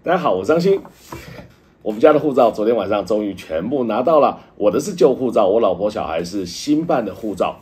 大家好，我张鑫。我们家的护照昨天晚上终于全部拿到了，我的是旧护照，我老婆小孩是新办的护照。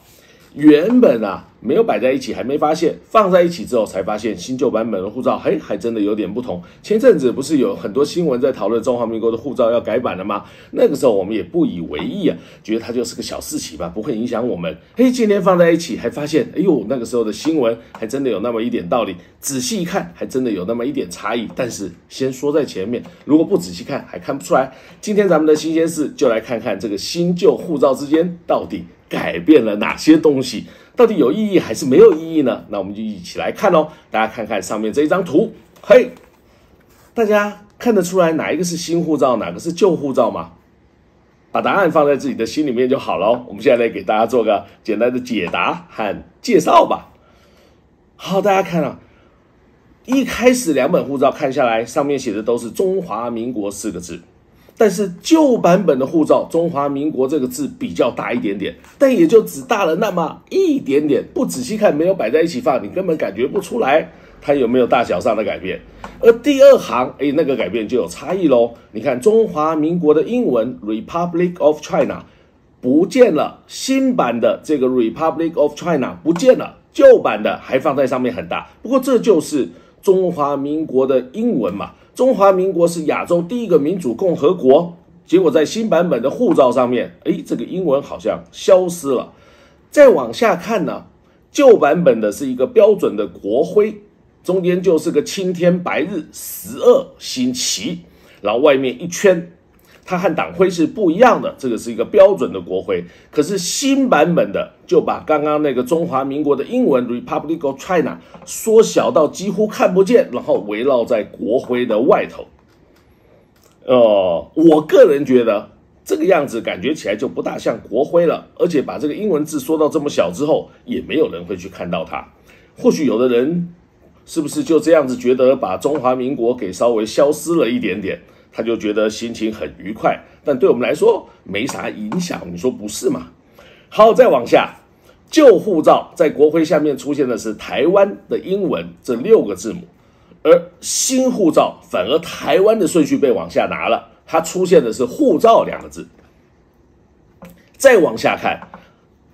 原本啊没有摆在一起，还没发现，放在一起之后才发现新旧版本的护照，嘿，还真的有点不同。前阵子不是有很多新闻在讨论中华民国的护照要改版了吗？那个时候我们也不以为意啊，觉得它就是个小事情吧，不会影响我们。嘿，今天放在一起，还发现，哎呦，那个时候的新闻还真的有那么一点道理。仔细一看，还真的有那么一点差异。但是先说在前面，如果不仔细看，还看不出来。今天咱们的新鲜事，就来看看这个新旧护照之间到底。改变了哪些东西？到底有意义还是没有意义呢？那我们就一起来看哦。大家看看上面这一张图，嘿，大家看得出来哪一个是新护照，哪个是旧护照吗？把答案放在自己的心里面就好了。我们现在来给大家做个简单的解答和介绍吧。好，大家看啊，一开始两本护照看下来，上面写的都是“中华民国”四个字。但是旧版本的护照“中华民国”这个字比较大一点点，但也就只大了那么一点点，不仔细看，没有摆在一起放，你根本感觉不出来它有没有大小上的改变。而第二行，哎，那个改变就有差异喽。你看“中华民国”的英文 “Republic of China” 不见了，新版的这个 “Republic of China” 不见了，旧版的还放在上面很大。不过这就是中华民国的英文嘛。中华民国是亚洲第一个民主共和国，结果在新版本的护照上面，哎，这个英文好像消失了。再往下看呢，旧版本的是一个标准的国徽，中间就是个青天白日十二星旗，然后外面一圈。它和党徽是不一样的，这个是一个标准的国徽。可是新版本的就把刚刚那个中华民国的英文 Republic of China 缩小到几乎看不见，然后围绕在国徽的外头。呃，我个人觉得这个样子感觉起来就不大像国徽了，而且把这个英文字缩到这么小之后，也没有人会去看到它。或许有的人是不是就这样子觉得把中华民国给稍微消失了一点点？他就觉得心情很愉快，但对我们来说没啥影响，你说不是吗？好，再往下，旧护照在国徽下面出现的是台湾的英文这六个字母，而新护照反而台湾的顺序被往下拿了，它出现的是护照两个字。再往下看，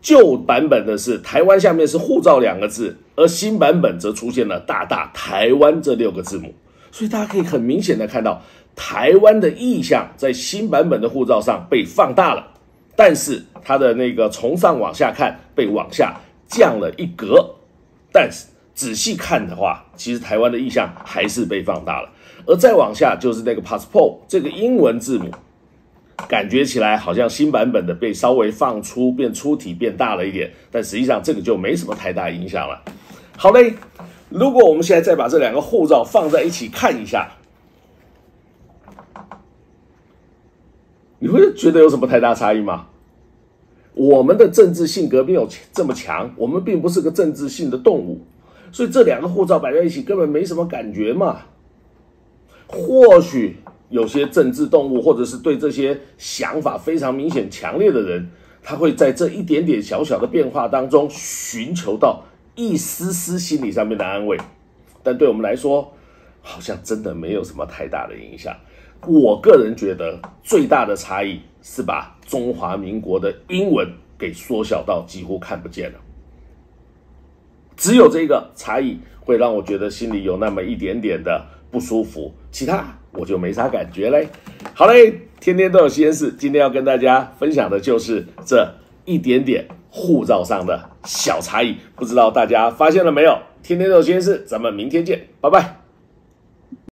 旧版本的是台湾下面是护照两个字，而新版本则出现了大大台湾这六个字母，所以大家可以很明显的看到。台湾的意象在新版本的护照上被放大了，但是它的那个从上往下看被往下降了一格。但是仔细看的话，其实台湾的意象还是被放大了。而再往下就是那个 passport 这个英文字母，感觉起来好像新版本的被稍微放出、变粗体、变大了一点，但实际上这个就没什么太大影响了。好嘞，如果我们现在再把这两个护照放在一起看一下。你会觉得有什么太大差异吗？我们的政治性格没有这么强，我们并不是个政治性的动物，所以这两个护照摆在一起根本没什么感觉嘛。或许有些政治动物，或者是对这些想法非常明显、强烈的人，他会在这一点点小小的变化当中寻求到一丝丝心理上面的安慰，但对我们来说，好像真的没有什么太大的影响。我个人觉得最大的差异是把中华民国的英文给缩小到几乎看不见了，只有这个差异会让我觉得心里有那么一点点的不舒服，其他我就没啥感觉嘞。好嘞，天天都有新鲜事，今天要跟大家分享的就是这一点点护照上的小差异，不知道大家发现了没有？天天都有新事，咱们明天见，拜拜。